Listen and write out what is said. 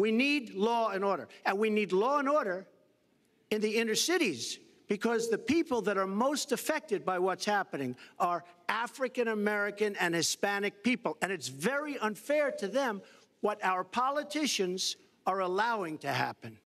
We need law and order. And we need law and order in the inner cities because the people that are most affected by what's happening are African American and Hispanic people. And it's very unfair to them what our politicians are allowing to happen.